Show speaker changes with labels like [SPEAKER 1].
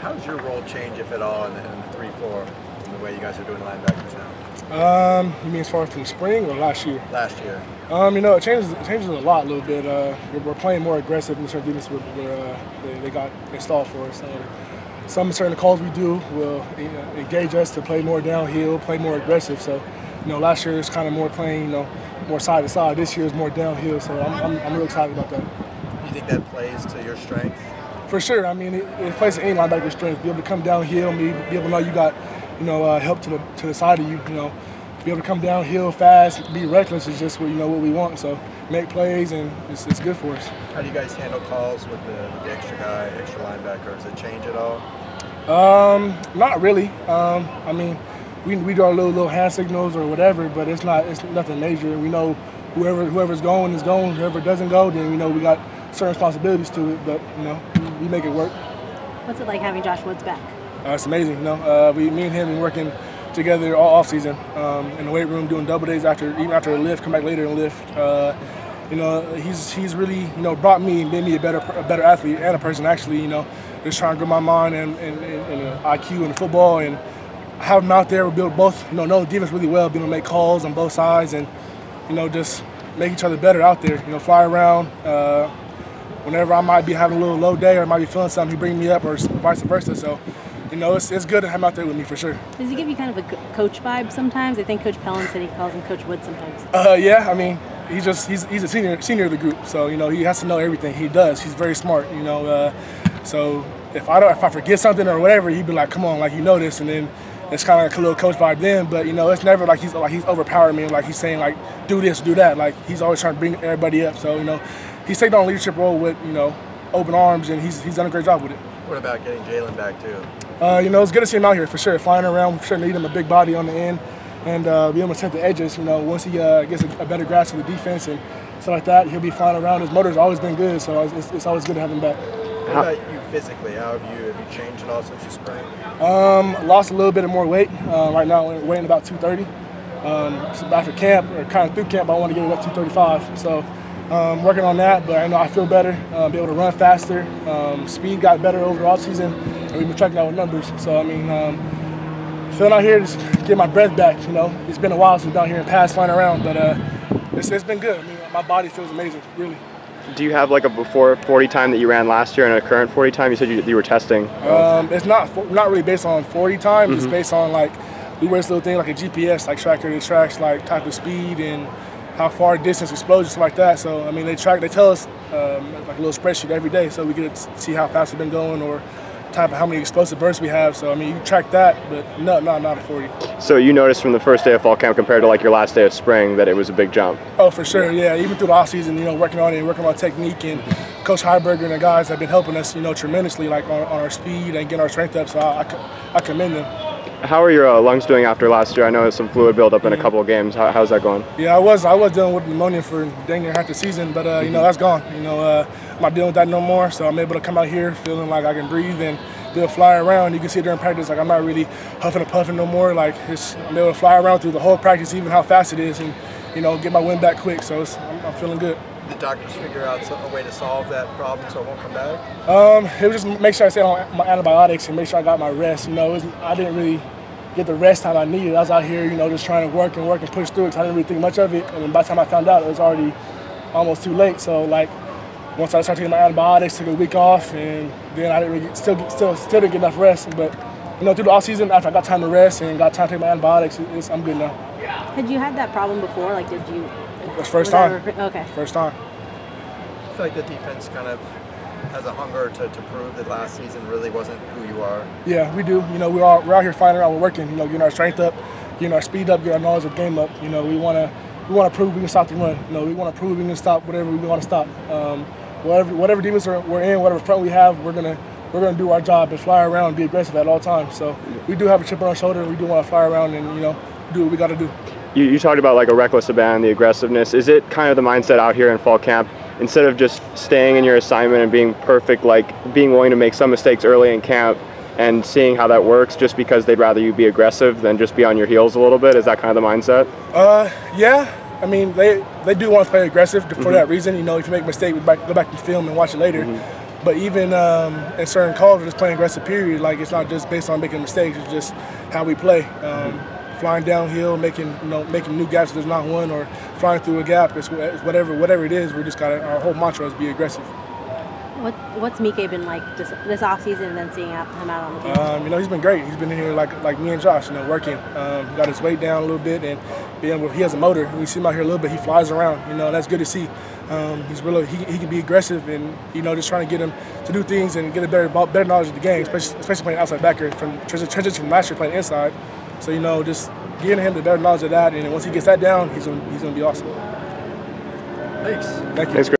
[SPEAKER 1] How does your role change, if at all, in the, in the three-four, in the way you guys are doing linebackers now?
[SPEAKER 2] Um, you mean as far as from spring or last year?
[SPEAKER 1] Last year.
[SPEAKER 2] Um, you know, it changes it changes a lot a little bit. Uh, we're, playing more aggressive in certain defense where, uh, they, they got installed for us. So some certain calls we do will uh, engage us to play more downhill, play more aggressive. So, you know, last year was kind of more playing, you know, more side to side. This year is more downhill. So I'm, I'm, I'm really excited about that.
[SPEAKER 1] Do you think that plays to your strength?
[SPEAKER 2] For sure. I mean, it, it plays any linebacker strength. Be able to come downhill, be, be able to know you got, you know, uh, help to the to the side of you. You know, be able to come downhill fast, be reckless is just what you know what we want. So make plays and it's, it's good for us.
[SPEAKER 1] How do you guys handle calls with the, with the extra guy, extra linebacker? Does it change at all?
[SPEAKER 2] Um, not really. Um, I mean, we, we do our little little hand signals or whatever, but it's not it's nothing major. We know whoever whoever's going is going. Whoever doesn't go, then we know we got certain responsibilities to it. But you know, we, make it work.
[SPEAKER 3] What's it like having Josh Woods back?
[SPEAKER 2] Uh, it's amazing. You know, uh, we me and him been working together all off season um, in the weight room, doing double days after even after a lift, come back later and lift. Uh, you know, he's he's really you know brought me and made me a better a better athlete and a person actually. You know, just trying to grow my mind and and, and, and IQ in football and have him out there. We build both you know know the defense really well, being able to make calls on both sides and you know just make each other better out there. You know, fly around. Uh, whenever I might be having a little low day or I might be feeling something, he bring me up or vice versa. So you know, it's, it's good to have him out there with me for sure.
[SPEAKER 3] Does he give you kind of a coach vibe sometimes? I think Coach Pellum said he calls him Coach Wood sometimes.
[SPEAKER 2] Uh, yeah, I mean, he's just he's, he's a senior senior of the group, so you know he has to know everything. He does. He's very smart, you know. Uh, so if I don't if I forget something or whatever, he'd be like, "Come on, like you know this," and then it's kind of like a little coach vibe then. But you know, it's never like he's like he's overpowering me, like he's saying like do this, do that. Like he's always trying to bring everybody up. So you know, he's taken on a leadership role with you know open arms, and he's he's done a great job with it.
[SPEAKER 1] What about getting Jaelan back too?
[SPEAKER 2] Uh, you know, it's good to see him out here for sure. Flying around, we sure need him a big body on the end and uh, be able to set the edges. You know, once he uh, gets a, a, better grasp of the defense and stuff like that, he'll be flying around. His motor's always been good, so it's, it's always good to have him back.
[SPEAKER 1] What about you physically? How have you have you changed at all since the spring?
[SPEAKER 2] Um, lost a little bit of more weight. Uh, right now, I'm weighing about 230. Um, so after camp or kind of through camp, I want to get it up to 235. So. Um, working on that, but I know I feel better, uh, be able to run faster. Um, speed got better over the offseason, and we've been tracking out with numbers. So, I mean, um, feeling out here, just get my breath back, you know. It's been a while since I've down here in past flying around, but uh, it's, it's been good. I mean, my body feels amazing, really.
[SPEAKER 4] Do you have like a before 40 time that you ran last year and a current 40 time? You said you, you were testing.
[SPEAKER 2] Um, it's not not really based on 40 time. Mm -hmm. It's based on like we wear this little thing like a GPS, like tracker that tracks like type of speed and how far distance explosions like that. So I mean, they track, they tell us um, like a little spreadsheet every day, so we get to see how fast we've been going or type of how many explosive bursts we have. So I mean, you track that, but no, no, not a 40.
[SPEAKER 4] So you noticed from the first day of fall camp compared to like your last day of spring that it was a big jump.
[SPEAKER 2] Oh, for sure, yeah. Even through the off season, you know, working on it, and working on technique, and Coach Heiberger and the guys have been helping us, you know, tremendously, like on, on our speed and getting our strength up. So I, I, I commend them.
[SPEAKER 4] How are your uh, lungs doing after last year? I know there's some fluid buildup in a couple of games. How, how's that going?
[SPEAKER 2] Yeah, I was I was dealing with pneumonia for dang near half the season, but uh, you know that's gone. You know, uh, I'm not dealing with that no more. So I'm able to come out here feeling like I can breathe and be able to fly around. You can see during practice, like I'm not really huffing and puffing no more. Like it's, I'm able to fly around through the whole practice, even how fast it is, and you know get my wind back quick. So I'm, I'm feeling good
[SPEAKER 1] the doctors figure out a way to solve that problem so it won't come back?
[SPEAKER 2] Um, it was just make sure I stayed on my antibiotics and make sure I got my rest. You know, was, I didn't really get the rest time I needed. I was out here, you know, just trying to work and work and push through it. I didn't really think much of it. And by the time I found out, it was already almost too late. So like, once I started taking my antibiotics, took a week off, and then I didn't really still still still didn't get enough rest. But you know, through the off season, after I got time to rest and got time to take my antibiotics, I'm good now.
[SPEAKER 3] Had you had that problem before? Like, did you?
[SPEAKER 2] It was first time.
[SPEAKER 3] Okay.
[SPEAKER 2] First time.
[SPEAKER 1] I feel like the defense kind of has a hunger to, to prove that last season really wasn't who you are?
[SPEAKER 2] Yeah, we do. You know, we're all, we're out here fighting around, we're working. You know, getting our strength up, getting our speed up, getting our knowledge of the game up. You know, we want to we want to prove we can stop the run. You know, we want to prove we can stop whatever we want to stop. Um, whatever whatever defense we're in, whatever front we have, we're gonna we're gonna do our job and fly around and be aggressive at all times. So we do have a chip on our shoulder. We do want to fly around and you know do what we got to do.
[SPEAKER 4] You, you talked about like a reckless abandon, the aggressiveness. Is it kind of the mindset out here in fall camp? instead of just staying in your assignment and being perfect, like being willing to make some mistakes early in camp and seeing how that works just because they'd rather you be aggressive than just be on your heels a little bit? Is that kind of the mindset?
[SPEAKER 2] Uh, yeah. I mean, they, they do want to play aggressive for mm -hmm. that reason. You know, if you make a mistake, we back, go back to film and watch it later. Mm -hmm. but even um, in certain calls, we're just playing aggressive. Period. Like it's not just based on making mistakes. It's just how we play. Um, flying downhill, making you know making new gaps if there's not one, or flying through a gap. It's, it's whatever whatever it is. We just got our whole mantra is be aggressive.
[SPEAKER 3] What What's Mike been like this off season and then seeing out, him out on the team?
[SPEAKER 2] Um, you know, he's been great. He's been in here like like me and Josh, you know, working. Um, got his weight down a little bit, and being able, he has a motor. We see him out here a little bit. He flies around. You know, that's good to see. Um, he's really he, he can be aggressive, and you know, just trying to get him to do things and get a better better knowledge of the game, especially especially playing outside backer from transition from last year playing inside. So you know, just giving him the better knowledge of that, and once he gets that down, he's gonna, he's gonna be awesome.
[SPEAKER 1] Thanks.
[SPEAKER 2] Thank you.
[SPEAKER 4] Thanks, Krys.